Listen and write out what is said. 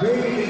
Great